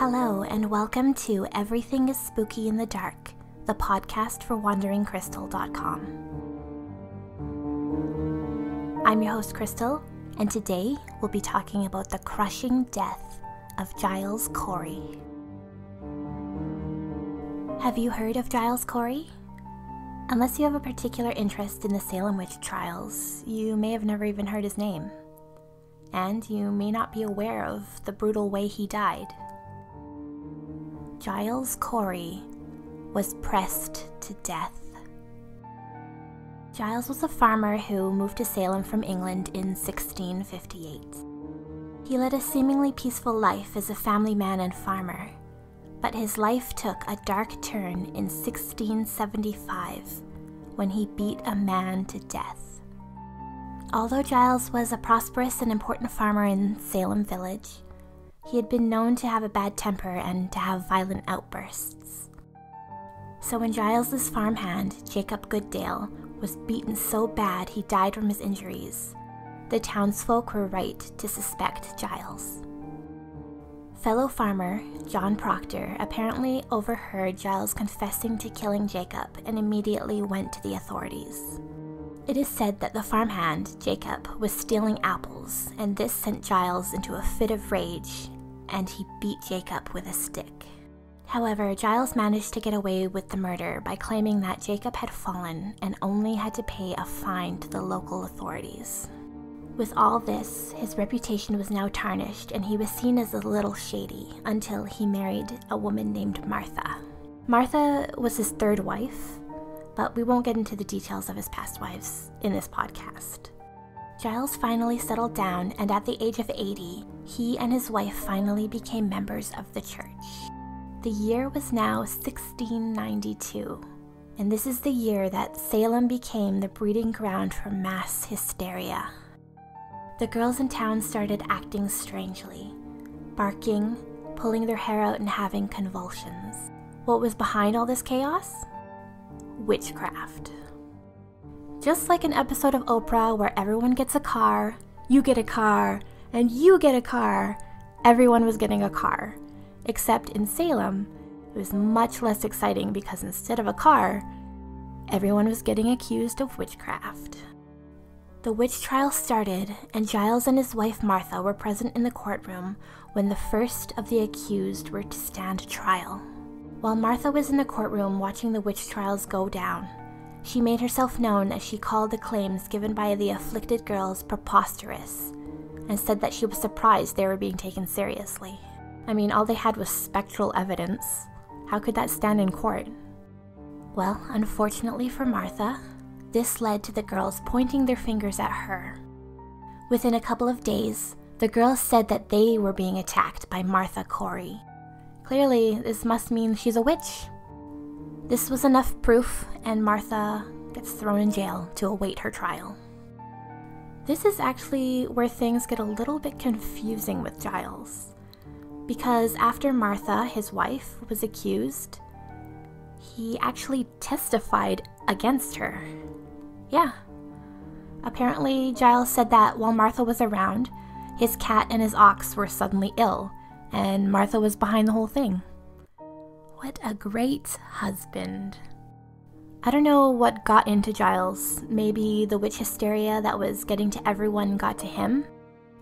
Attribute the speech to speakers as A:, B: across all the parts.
A: Hello, and welcome to Everything is Spooky in the Dark, the podcast for WanderingCrystal.com. I'm your host, Crystal, and today we'll be talking about the crushing death of Giles Corey. Have you heard of Giles Corey? Unless you have a particular interest in the Salem witch trials, you may have never even heard his name. And you may not be aware of the brutal way he died. Giles Corey was pressed to death. Giles was a farmer who moved to Salem from England in 1658. He led a seemingly peaceful life as a family man and farmer, but his life took a dark turn in 1675 when he beat a man to death. Although Giles was a prosperous and important farmer in Salem village, he had been known to have a bad temper and to have violent outbursts. So when Giles's farmhand, Jacob Goodale, was beaten so bad he died from his injuries, the townsfolk were right to suspect Giles. Fellow farmer John Proctor apparently overheard Giles confessing to killing Jacob and immediately went to the authorities. It is said that the farmhand, Jacob, was stealing apples, and this sent Giles into a fit of rage, and he beat Jacob with a stick. However, Giles managed to get away with the murder by claiming that Jacob had fallen and only had to pay a fine to the local authorities. With all this, his reputation was now tarnished and he was seen as a little shady until he married a woman named Martha. Martha was his third wife, but we won't get into the details of his past wives in this podcast. Giles finally settled down, and at the age of 80, he and his wife finally became members of the church. The year was now 1692, and this is the year that Salem became the breeding ground for mass hysteria. The girls in town started acting strangely, barking, pulling their hair out, and having convulsions. What was behind all this chaos? Witchcraft. Just like an episode of Oprah where everyone gets a car, you get a car, and you get a car, everyone was getting a car. Except in Salem, it was much less exciting because instead of a car, everyone was getting accused of witchcraft. The witch trial started, and Giles and his wife Martha were present in the courtroom when the first of the accused were to stand trial. While Martha was in the courtroom watching the witch trials go down, she made herself known as she called the claims given by the afflicted girls preposterous and said that she was surprised they were being taken seriously. I mean, all they had was spectral evidence. How could that stand in court? Well, unfortunately for Martha, this led to the girls pointing their fingers at her. Within a couple of days, the girls said that they were being attacked by Martha Corey. Clearly, this must mean she's a witch. This was enough proof, and Martha gets thrown in jail to await her trial. This is actually where things get a little bit confusing with Giles. Because after Martha, his wife, was accused, he actually testified against her. Yeah. Apparently, Giles said that while Martha was around, his cat and his ox were suddenly ill, and Martha was behind the whole thing. What a great husband. I don't know what got into Giles. Maybe the witch hysteria that was getting to everyone got to him?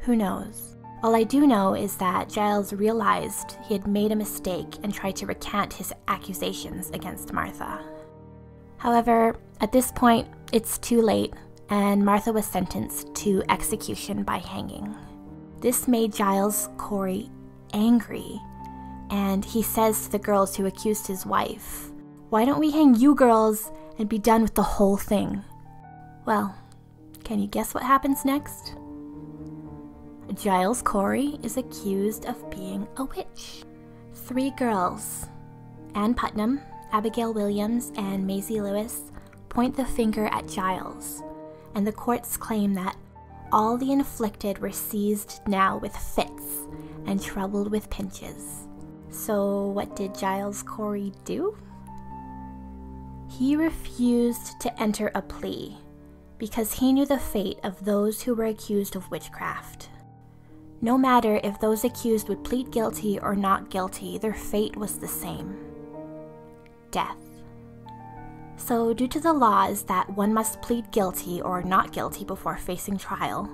A: Who knows? All I do know is that Giles realized he had made a mistake and tried to recant his accusations against Martha. However, at this point, it's too late, and Martha was sentenced to execution by hanging. This made Giles Corey angry and he says to the girls who accused his wife, Why don't we hang you girls and be done with the whole thing? Well, can you guess what happens next? Giles Corey is accused of being a witch. Three girls, Ann Putnam, Abigail Williams, and Mercy Lewis, point the finger at Giles, and the courts claim that all the inflicted were seized now with fits and troubled with pinches. So, what did Giles Corey do? He refused to enter a plea because he knew the fate of those who were accused of witchcraft. No matter if those accused would plead guilty or not guilty, their fate was the same death. So, due to the laws that one must plead guilty or not guilty before facing trial,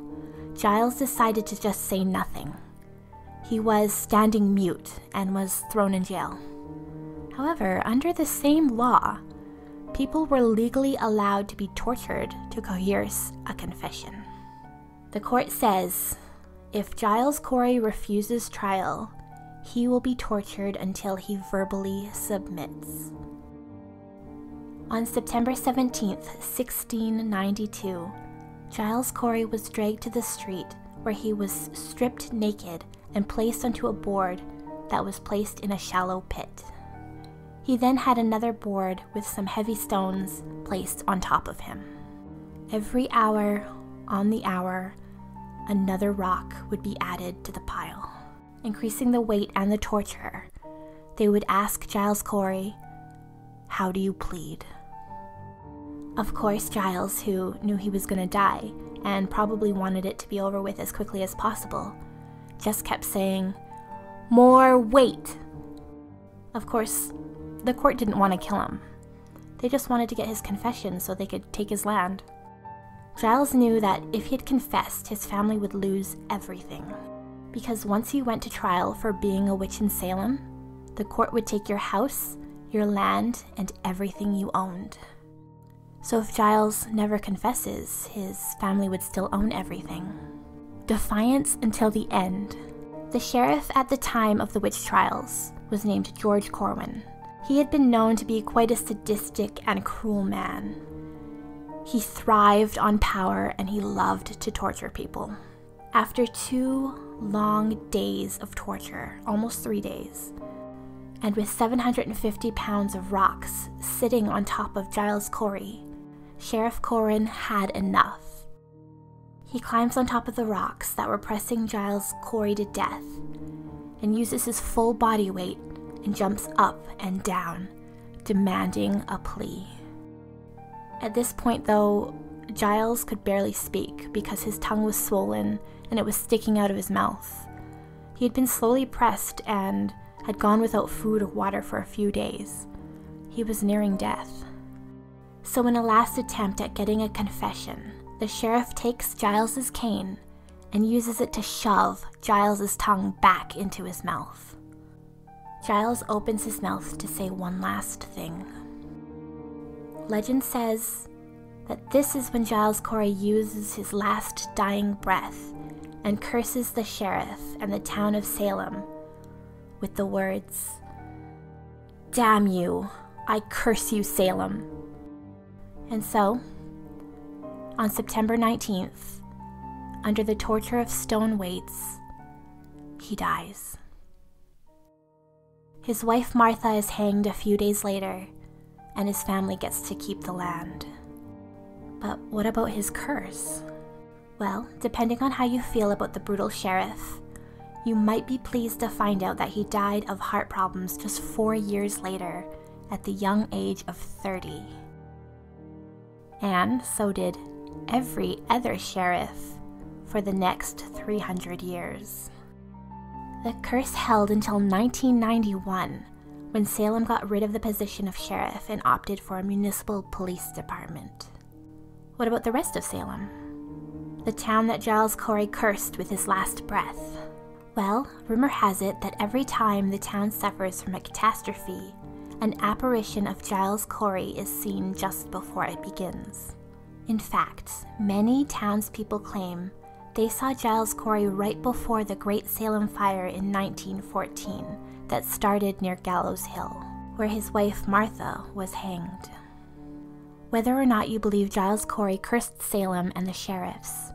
A: Giles decided to just say nothing. He was standing mute and was thrown in jail. However, under the same law, people were legally allowed to be tortured to coerce a confession. The court says if Giles Corey refuses trial, he will be tortured until he verbally submits. On September 17, 1692, Giles Corey was dragged to the street where he was stripped naked and placed onto a board that was placed in a shallow pit. He then had another board with some heavy stones placed on top of him. Every hour on the hour, another rock would be added to the pile, increasing the weight and the torture. They would ask Giles Corey, How do you plead? Of course, Giles, who knew he was going to die and probably wanted it to be over with as quickly as possible, just kept saying, More weight! Of course, the court didn't want to kill him. They just wanted to get his confession so they could take his land. Giles knew that if he had confessed, his family would lose everything. Because once he went to trial for being a witch in Salem, the court would take your house, your land, and everything you owned. So if Giles never confesses, his family would still own everything. Defiance until the end. The sheriff at the time of the witch trials was named George Corwin. He had been known to be quite a sadistic and cruel man. He thrived on power and he loved to torture people. After two long days of torture, almost three days, and with 750 pounds of rocks sitting on top of Giles Corey, Sheriff Corwin had enough. He climbs on top of the rocks that were pressing Giles Corey to death and uses his full body weight and jumps up and down, demanding a plea. At this point, though, Giles could barely speak because his tongue was swollen and it was sticking out of his mouth. He had been slowly pressed and had gone without food or water for a few days. He was nearing death. So, in a last attempt at getting a confession, the sheriff takes Giles's cane and uses it to shove Giles's tongue back into his mouth. Giles opens his mouth to say one last thing. Legend says that this is when Giles Corey uses his last dying breath and curses the sheriff and the town of Salem with the words, Damn you! I curse you, Salem! And so, on September 19th, under the torture of stone weights, he dies. His wife Martha is hanged a few days later, and his family gets to keep the land. But what about his curse? Well, depending on how you feel about the brutal sheriff, you might be pleased to find out that he died of heart problems just four years later, at the young age of 30 and so did every other sheriff for the next 300 years. The curse held until 1991, when Salem got rid of the position of sheriff and opted for a municipal police department. What about the rest of Salem? The town that Giles Corey cursed with his last breath. Well, rumor has it that every time the town suffers from a catastrophe, an apparition of Giles Corey is seen just before it begins. In fact, many townspeople claim they saw Giles Corey right before the Great Salem Fire in 1914 that started near Gallows Hill, where his wife Martha was hanged. Whether or not you believe Giles Corey cursed Salem and the sheriffs,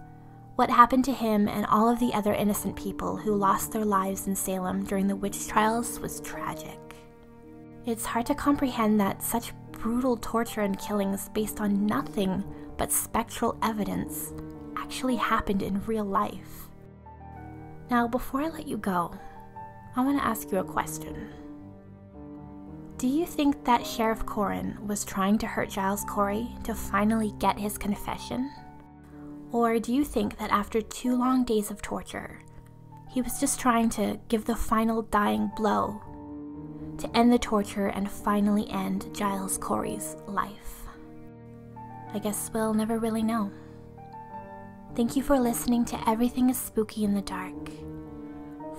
A: what happened to him and all of the other innocent people who lost their lives in Salem during the witch trials was tragic. It's hard to comprehend that such brutal torture and killings based on nothing but spectral evidence actually happened in real life. Now, before I let you go, I want to ask you a question. Do you think that Sheriff Corwin was trying to hurt Giles Corey to finally get his confession? Or do you think that after two long days of torture, He was just trying to give the final dying blow to end the torture and finally end Giles Corey's life. I guess we'll never really know. Thank you for listening to Everything is Spooky in the Dark.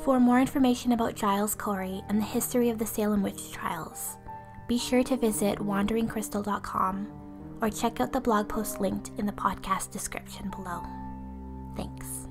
A: For more information about Giles Corey and the history of the Salem witch trials, be sure to visit wanderingcrystal.com or check out the blog post linked in the podcast description below. Thanks.